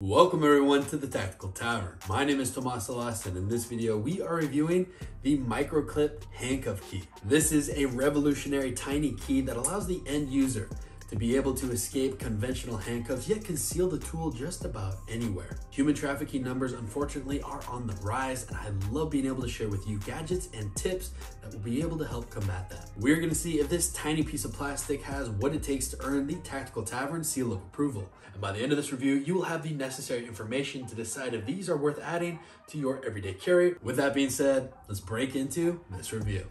Welcome everyone to the Tactical Tavern. My name is Tomas Alas and in this video we are reviewing the Microclip Handcuff Key. This is a revolutionary tiny key that allows the end user to be able to escape conventional handcuffs yet conceal the tool just about anywhere. Human trafficking numbers unfortunately are on the rise and I love being able to share with you gadgets and tips that will be able to help combat that. We're gonna see if this tiny piece of plastic has what it takes to earn the Tactical Tavern seal of approval. And by the end of this review, you will have the necessary information to decide if these are worth adding to your everyday carry. With that being said, let's break into this review.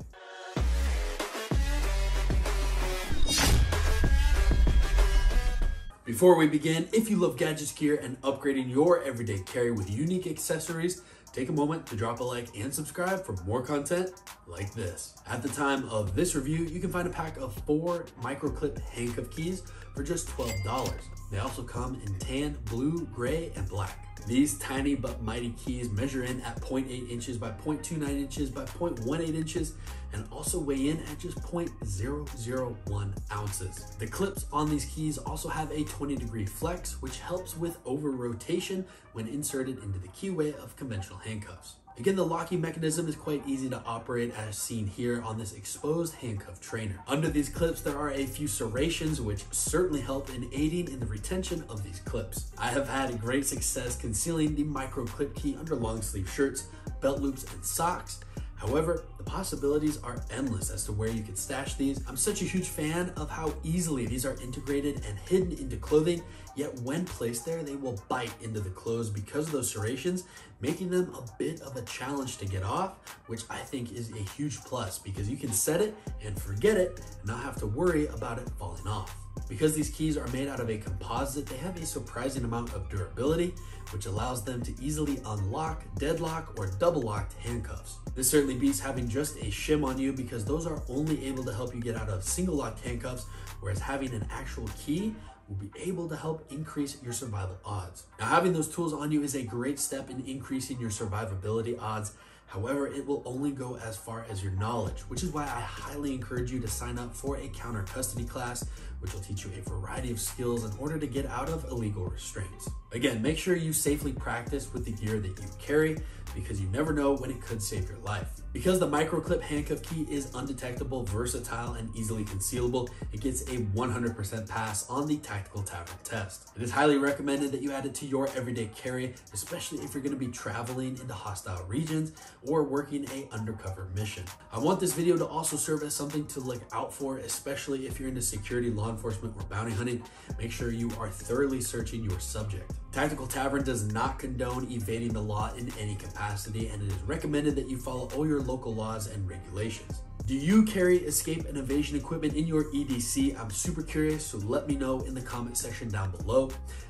Before we begin, if you love gadgets gear and upgrading your everyday carry with unique accessories, take a moment to drop a like and subscribe for more content like this. At the time of this review, you can find a pack of four microclip handcuff keys for just $12. They also come in tan, blue, gray, and black. These tiny but mighty keys measure in at 0.8 inches by 0.29 inches by 0.18 inches and also weigh in at just 0.001 ounces. The clips on these keys also have a 20 degree flex, which helps with over rotation when inserted into the keyway of conventional handcuffs. Again, the locking mechanism is quite easy to operate as seen here on this exposed handcuff trainer. Under these clips, there are a few serrations which certainly help in aiding in the retention of these clips. I have had great success concealing the micro clip key under long sleeve shirts, belt loops, and socks, However, the possibilities are endless as to where you can stash these. I'm such a huge fan of how easily these are integrated and hidden into clothing, yet when placed there, they will bite into the clothes because of those serrations, making them a bit of a challenge to get off, which I think is a huge plus because you can set it and forget it and not have to worry about it falling off. Because these keys are made out of a composite, they have a surprising amount of durability, which allows them to easily unlock, deadlock, or double locked handcuffs. This certainly beats having just a shim on you because those are only able to help you get out of single locked handcuffs, whereas having an actual key will be able to help increase your survival odds. Now, having those tools on you is a great step in increasing your survivability odds However, it will only go as far as your knowledge, which is why I highly encourage you to sign up for a counter custody class, which will teach you a variety of skills in order to get out of illegal restraints. Again, make sure you safely practice with the gear that you carry because you never know when it could save your life. Because the microclip handcuff key is undetectable, versatile, and easily concealable, it gets a 100% pass on the Tactical Tavern test. It is highly recommended that you add it to your everyday carry, especially if you're gonna be traveling into hostile regions or working a undercover mission. I want this video to also serve as something to look out for, especially if you're into security, law enforcement, or bounty hunting. Make sure you are thoroughly searching your subject. Tactical Tavern does not condone evading the law in any capacity, and it is recommended that you follow all your local laws and regulations. Do you carry escape and evasion equipment in your EDC? I'm super curious, so let me know in the comment section down below.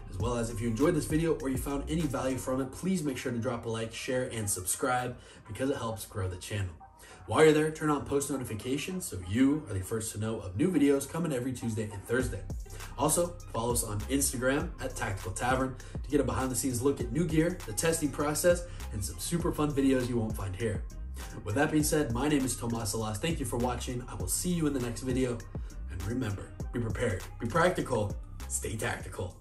As well as if you enjoyed this video or you found any value from it, please make sure to drop a like, share, and subscribe because it helps grow the channel. While you're there, turn on post notifications so you are the first to know of new videos coming every Tuesday and Thursday. Also, follow us on Instagram at Tactical Tavern to get a behind the scenes look at new gear, the testing process, and some super fun videos you won't find here. With that being said, my name is Tomas Alas. Thank you for watching. I will see you in the next video. And remember, be prepared, be practical, stay tactical.